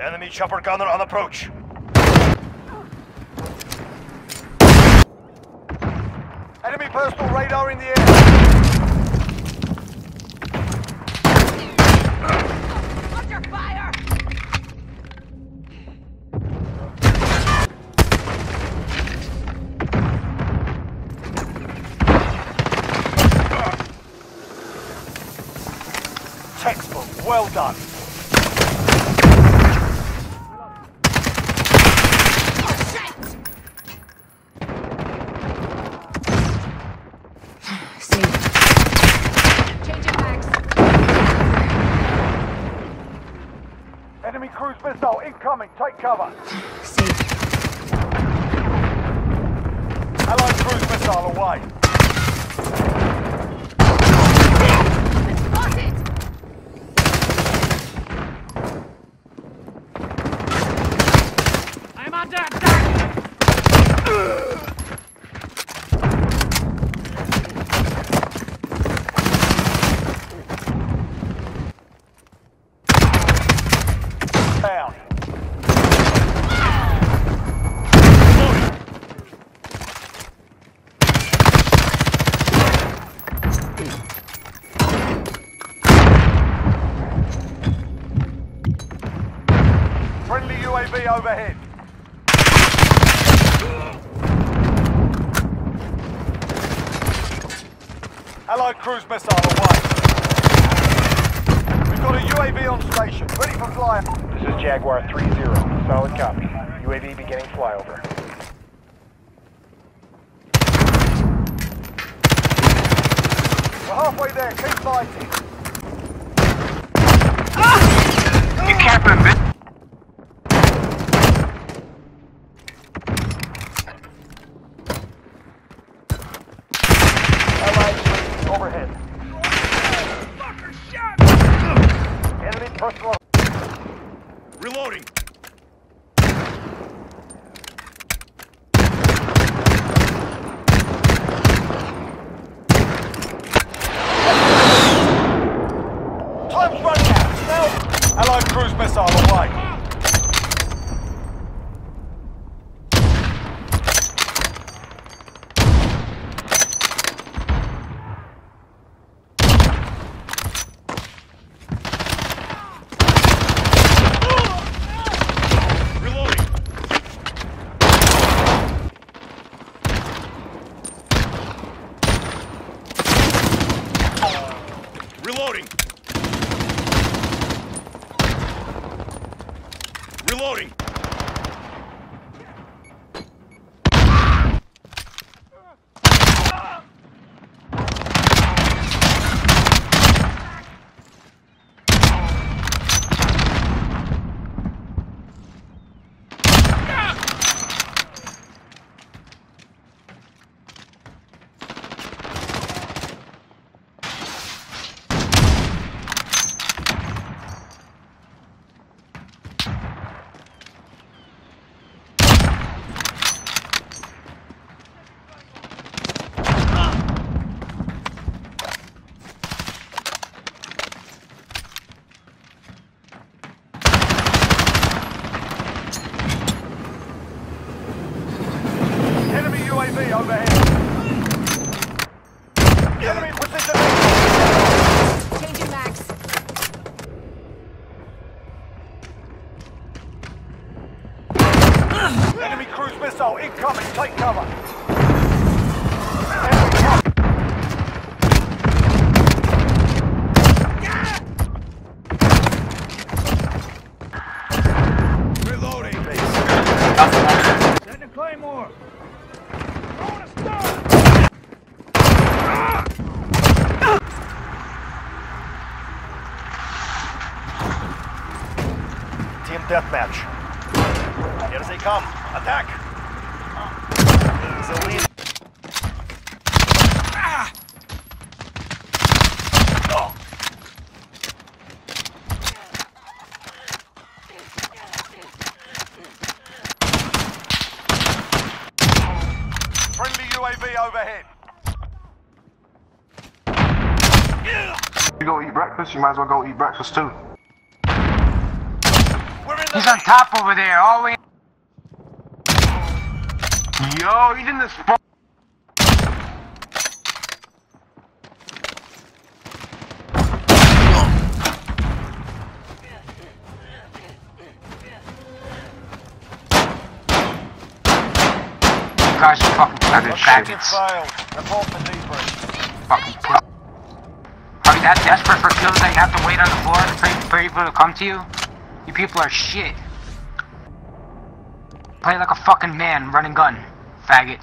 Enemy chopper gunner on approach. Enemy personal radar in the air. Under fire! Textbook. Well done. Cruise missile incoming. Take cover. Safe. Allied cruise missile away. UAV overhead. Allied cruise missile away. We've got a UAV on station, ready for flying. This is Jaguar 3-0. Solid copy. UAV beginning flyover. We're halfway there, keep fighting. You capping, bitch. Allied cruise overhead. Enemy personal. Reloading. Time's running out. Now, Allied cruise missile away. Reloading. Reloading. Reloading. Enemy UAV overhead. Enemy precision. Changing mags. Enemy cruise missile incoming. Take cover. Reloading. Send a claymore. Ah! Team deathmatch. Here they come. Attack! Overhead. You go eat breakfast, you might as well go eat breakfast too. We're in the He's on top over there, all the way. Yo, he's in the spot. You guys are fucking feathered Objective faggots. failed. Report for debrief. Fucking. Are you that desperate for kills that you have to wait on the floor for people to come to you? You people are shit. Play like a fucking man, running gun, faggot.